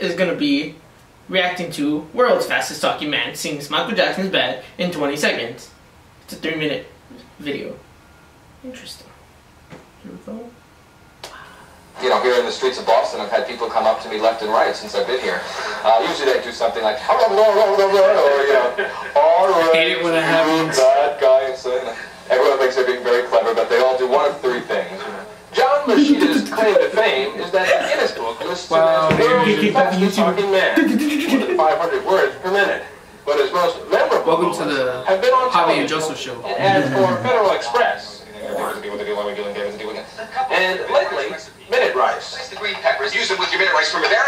is gonna be reacting to World's Fastest Talking Man sings Michael Jackson's Bad in 20 seconds. It's a three minute video. Interesting. Here we go. You know, here in the streets of Boston, I've had people come up to me left and right since I've been here. Uh, usually they do something like, or, you know, all right, Hate it when it happens. that guy. So, everyone thinks they're being very clever, but they all do one of three things. John Moschitta's claim to fame is that the Guinness Book lists him Wow, as the dude. world's fastest talking man, more 500 words per minute. But his most memorable Welcome to the have been on Javi and Joseph show. and for Federal Express. And lately, Minute Rice. Slice the green peppers, use them with your minute rice from Rivera,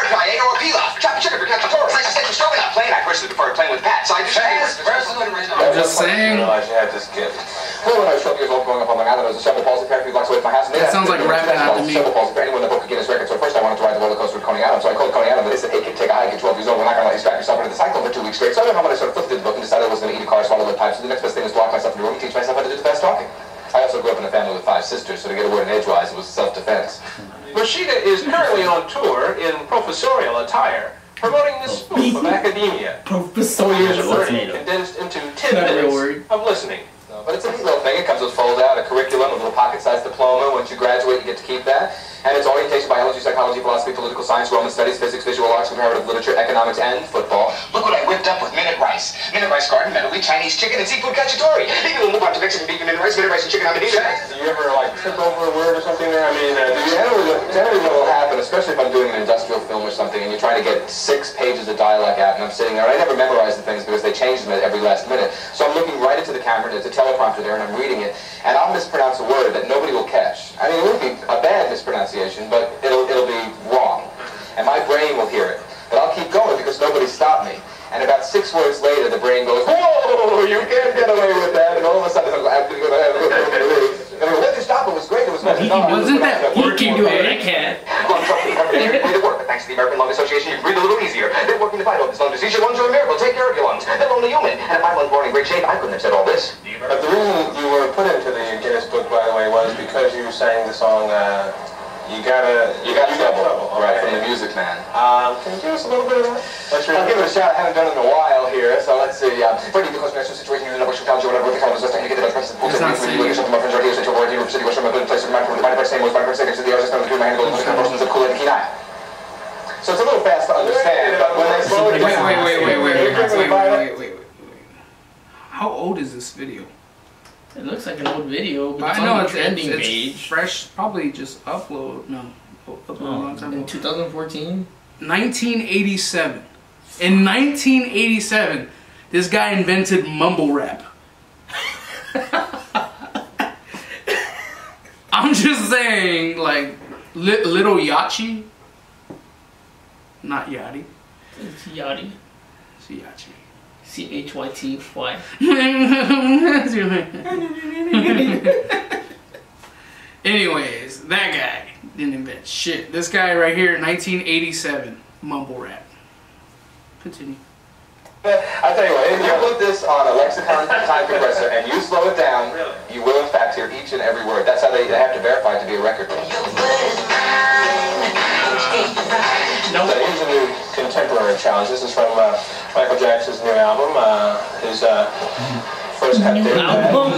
just saying. I realize you had this gift. Well, when I was 12 years old growing up on Long Island, there was a cerebral palsy parent who blocks away from my house. And they That sounds like they had rapping out to me. Cerebral palsy for anyone that broke a Guinness record. So first I wanted to ride the roller coaster with Coney Island. So I called Coney Island, but they said, hey, kid, take a hike at 12 years old. We're not going to let you strap yourself into the cycle for two weeks straight. So I don't know how much I sort of flipped through the book and decided I was going to eat a car, swallow lead pipes. So the next best thing was to lock myself in a room and teach myself how to do the fast talking. I also grew up in a family with five sisters, so to get a word in edgewise, it was self-defense. Moschitta is currently on tour in professorial attire, promoting the spoof of academia. Four years of learning condensed of listening. But it's a neat little thing. It comes with fold out, a curriculum, a little pocket-sized diploma. Once you graduate, you get to keep that. And it's orientation, biology, psychology, philosophy, political science, Roman studies, physics, visual arts, comparative literature, economics, and football. Look what I whipped up with minute rice. Garden, medley, Chinese chicken, and seafood cacciatore. Maybe we'll move on to Mexican beef and rice, minute rice and chicken on the Do you ever like trip over a word or something there? I mean, uh, generally, generally what will happen, especially if I'm doing an industrial film or something, and you're trying to get six pages of dialogue out, and I'm sitting there, I never memorize the things because they change them at every last minute. So I'm looking right into the camera, there's a teleprompter there, and I'm reading it, and I'll mispronounce a word that nobody will catch. I mean, it won't be a bad mispronunciation, but it'll it'll be wrong, and my brain will hear it. But I'll keep going because nobody stopped me. And about six words later, the brain goes, "Whoa! You can't get away with that!" And all of a sudden, I'm I mean, let you stop. It was great. It was He- no, wasn't that it was- He can do it, but I can't. Well, something happened here. Made it work, but thanks to the American Lung Association, you can breathe a little easier. They're working to fight all this lung disease. Your lungs are a miracle. Take care of your lungs. They're only human. And if I wasn't born in great shape, I couldn't have said all this. But the reason you were put into the Guinness Book, by the way, was because you sang the song, uh, You Gotta... You got trouble, right, from the Music Man. Um, can you give us a little bit of that? I'll give it a shot. I haven't done it in a while here, so let's see. Um, Freddie, because national situation, know, what you tell you, whatever, the colors, just to get the best person. It's not get my friends are here, so you're here, city, what's my good place, my friend, my name was my first second, so the others, just my hand, goes, my person's a cool and keen eye. So it's a little fast to understand, but when they slow it Wait, down. wait, wait, wait, wait, wait, wait, wait, wait, wait, wait, wait. How old is this video? It looks like an old video, but it's I know on the it's, trending it's, it's page. fresh. Probably just upload. No, upload a long Um, time in ago. 2014. 1987. In 1987, this guy invented mumble rap. I'm just saying, like, li- little Yachi. Not Yachty. It's Yachty. It's Yachi. C H Y T Y. Anyways, that guy didn't invent shit. This guy right here, 1987, mumble rap. Continue. I tell you what, if you put this on a lexicon time compressor and you slow it down, you will in fact hear each and every word. That's how they, they have to verify it to be a record. So Here's a new contemporary challenge. This is from uh, Michael Jackson's new album, uh, his uh, first cut there. Album.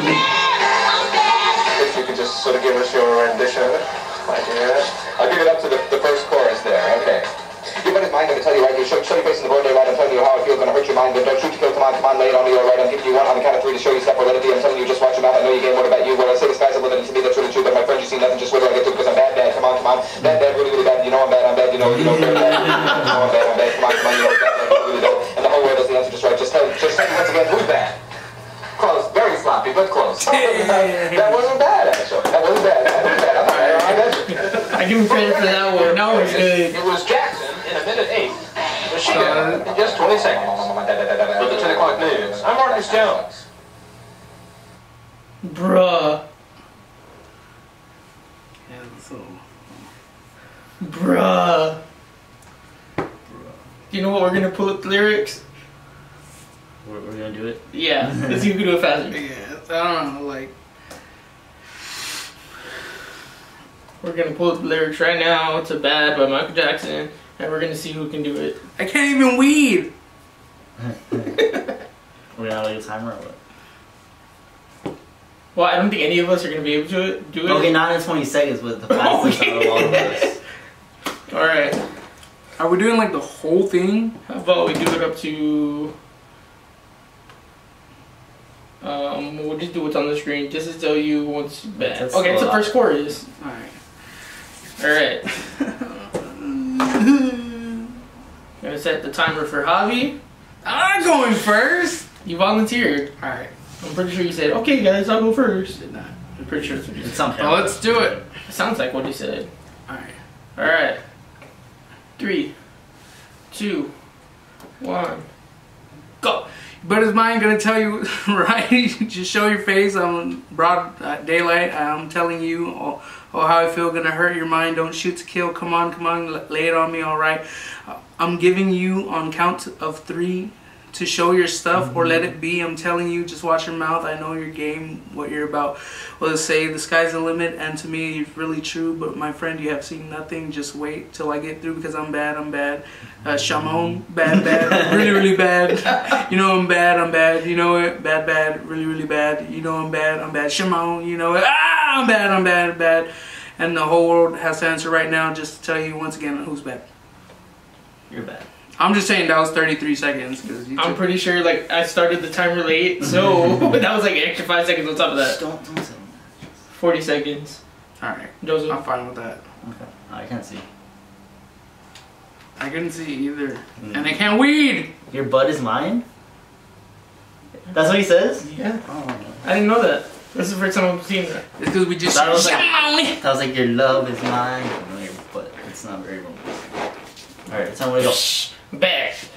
If you could just sort of give us your rendition of it. Like, yeah. I'll give it up to the, the first chorus there. Okay. Your buddy's mind gonna tell you right here. Show, show your face in the broad daylight. I'm telling you how I feel. Gonna hurt your mind. But don't shoot to kill. Come on, come on. Lay it on me. All right. I'm giving you one on the count of three to show you step validity. I'm telling you, just watch your mouth. I know you game. What about you? Well, I say the sky's the limit. To me, that's really true. But my friend, you see nothing. Just wait till I get to because I'm bad, bad. Come on, come on. Bad, bad, really, really bad. You know I'm bad. I'm bad. You know, you know, very bad. You know I'm bad. I'm bad. Come on, come on. You know, bad, bad, really, really bad. And the whole world does the answer just right. Just tell, just tell me once again who's bad. Close. Very sloppy, but close. that wasn't bad, actually. That wasn't bad. That wasn't bad. I'm not bad. I'm bad. I give him credit for that one. That was good. It was Jackson in eight. Machine in just 20 seconds. With the 10 o'clock news. I'm Marcus Jones. Bruh. Yeah, so. Bruh. You know what? We're gonna pull up the lyrics. We're, we're gonna do it. Yeah, let's see who can do it faster. Yeah, I don't know, like. We're gonna pull up the lyrics right now to "Bad" by Michael Jackson. And we're gonna see who can do it. I can't even weed. We're gonna like a timer or what? Well, I don't think any of us are gonna be able to do it. Okay, not in 20 seconds, but the fastest out of all of us. All right. Are we doing like the whole thing? How about we do it up to? Um, we'll just do what's on the screen just to tell you what's bad. That's Okay, it's the a lot. first chorus. Alright. All right. All right. Gonna set the timer for Javi. I'm going first. You volunteered. All right. I'm pretty sure you said, "Okay, guys, I'll go first. Did not. I'm pretty sure that's what you It's said. on Well, let's do it. It sounds like what he said. All right. All right. Three, two, one, go. But is mine gonna tell you right? Just show your face on broad uh, daylight. I'm telling you, oh, oh, how I feel. Gonna hurt your mind. Don't shoot to kill. Come on, come on, lay it on me. All right. Uh, I'm giving you on count of three to show your stuff or let it be. I'm telling you, just watch your mouth. I know your game, what you're about. Well, say the sky's the limit, and to me, it's really true. But my friend, you have seen nothing. Just wait till I get through because I'm bad. I'm bad. Uh, Shamon, bad, bad, really, really bad. You know I'm bad. I'm bad. You know it. Bad, bad, really, really bad. You know I'm bad. I'm bad. Shimon, you know it. Ah, I'm bad. I'm bad. Bad. And the whole world has to answer right now just to tell you once again who's bad. You're bad. I'm just saying that was 33 seconds because you I'm pretty sure like I started the timer late, so that was like an extra five seconds on top of that. Don't, don't say Forty seconds. All right, Joseph. I'm fine with that. that. Okay. I can't see. I couldn't see either, Mm. and I can't weed. Your butt is mine? That's what he says? Yeah. Oh. I didn't know that. This is the first time I've seen that. It's because we just. That was like- That was like, your love is mine. No, your butt. It's not very romantic. Alright, tell me to go. Shh.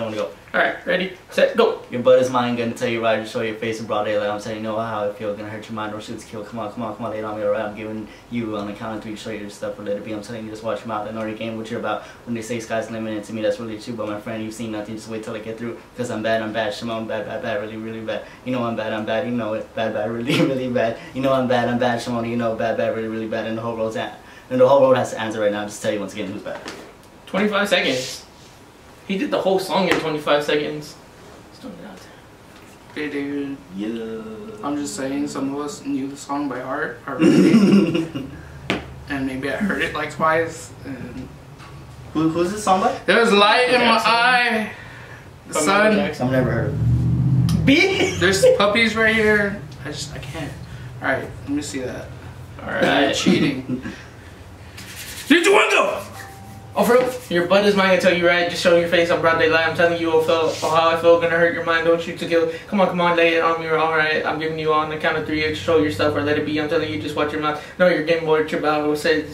I'm gonna go. Alright, ready, set, go. Your butt is mine, gonna tell you right, show your face in broad daylight. I'm telling you know how I feel, gonna hurt your mind, or shoot to kill. Come on, come on, come on, lay on me, alright? I'm giving you on the count of three, show your stuff, or let it be. I'm telling you, just watch your mouth. I know your game, what you're about. When they say sky's the limit, and to me that's really true. But my friend, you've seen nothing, just wait till I get through. Cause I'm bad, I'm bad, Shimon, bad, bad, bad, really, really bad. You know I'm bad, I'm bad, you know it. Bad, bad, really, really bad. You know I'm bad, I'm bad, Shimon, you know bad, bad, really, really bad. And the whole road's at. And the whole road has to answer right now, just tell you once again who's bad. 25 seconds. He did the whole song in 25 seconds. Just throwing it out there. Hey, dude. Yeah. I'm just saying, some of us knew the song by heart already, and maybe I heard it like twice. And Who, who's this song by? there's light in my eye. The From sun. Jackson. I've never heard of it. B. There's puppies right here. I just I can't. All right, let me see that. Alright. cheating. Did you want to go? Oh, for real? Your butt is mine, I tell you right. Just show your face on broad daylight. I'm telling you, oh, feel, oh, how I feel. Gonna hurt your mind. Don't shoot to kill. Come on, come on, lay it on me. All right, I'm giving you on the count of three. Show yourself or let it be. I'm telling you, just watch your mouth. No, you're getting more trip out. Say,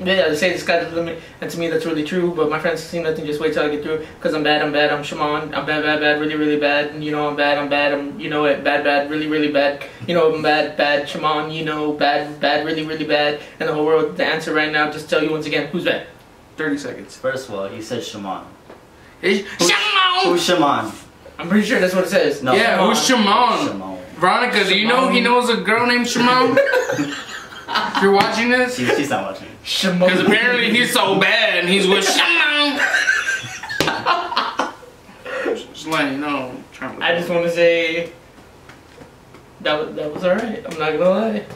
yeah, say the sky's the limit. And to me, that's really true. But my friends see nothing. Just wait till I get through. Cause I'm bad. I'm bad. I'm Shimon. I'm bad, bad, bad. Really, really bad. And you know I'm bad. I'm bad. I'm you know it. Bad, bad. Really, really bad. You know I'm bad, bad. Shimon. You know bad, bad. Really, really bad. And the whole world. The answer right now. Just tell you once again, who's bad. 30 seconds. First of all, you said Shaman. Hey, Shimon! Who's Shaman? I'm pretty sure that's what it says. No. Yeah, who's Shimon? Shaman. Veronica, do you know he knows a girl named Shimon? if you're watching this, She, she's not watching. Shimon. because apparently he's so bad and he's with Shimon. just letting you know. I'm trying I just want to say that was, that was alright. I'm not gonna lie.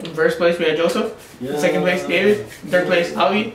In first place we had Joseph. In second place David. In third place Javi.